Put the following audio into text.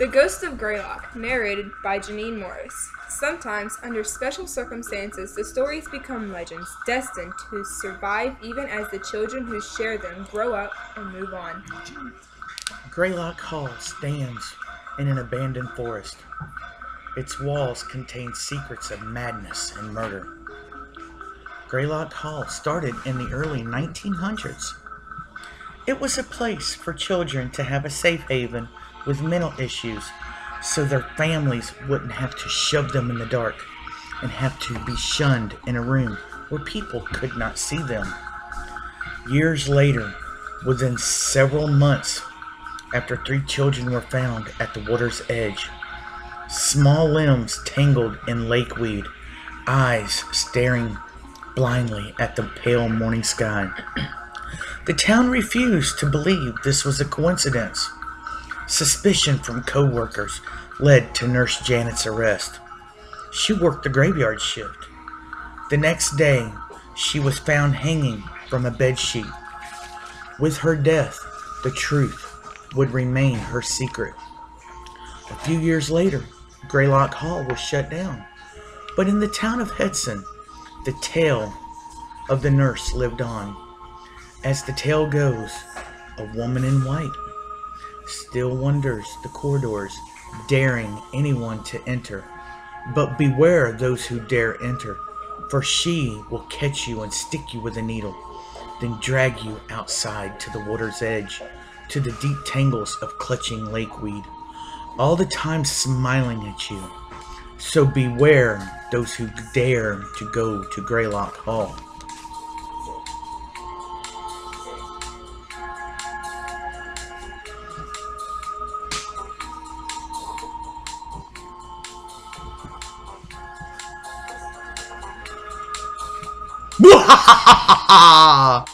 The Ghost of Graylock, narrated by Jeanine Morris. Sometimes, under special circumstances, the stories become legends, destined to survive even as the children who share them grow up and move on. Graylock Hall stands in an abandoned forest. Its walls contain secrets of madness and murder. Graylock Hall started in the early 1900s. It was a place for children to have a safe haven with mental issues so their families wouldn't have to shove them in the dark and have to be shunned in a room where people could not see them. Years later, within several months after three children were found at the water's edge, small limbs tangled in lakeweed, eyes staring blindly at the pale morning sky. The town refused to believe this was a coincidence. Suspicion from co-workers led to Nurse Janet's arrest. She worked the graveyard shift. The next day, she was found hanging from a bedsheet. With her death, the truth would remain her secret. A few years later, Graylock Hall was shut down. But in the town of Hudson, the tale of the nurse lived on. As the tale goes, a woman in white still wanders the corridors, daring anyone to enter. But beware those who dare enter, for she will catch you and stick you with a needle, then drag you outside to the water's edge, to the deep tangles of clutching lakeweed, all the time smiling at you. So beware those who dare to go to Graylock Hall. 哇哈哈哈哈！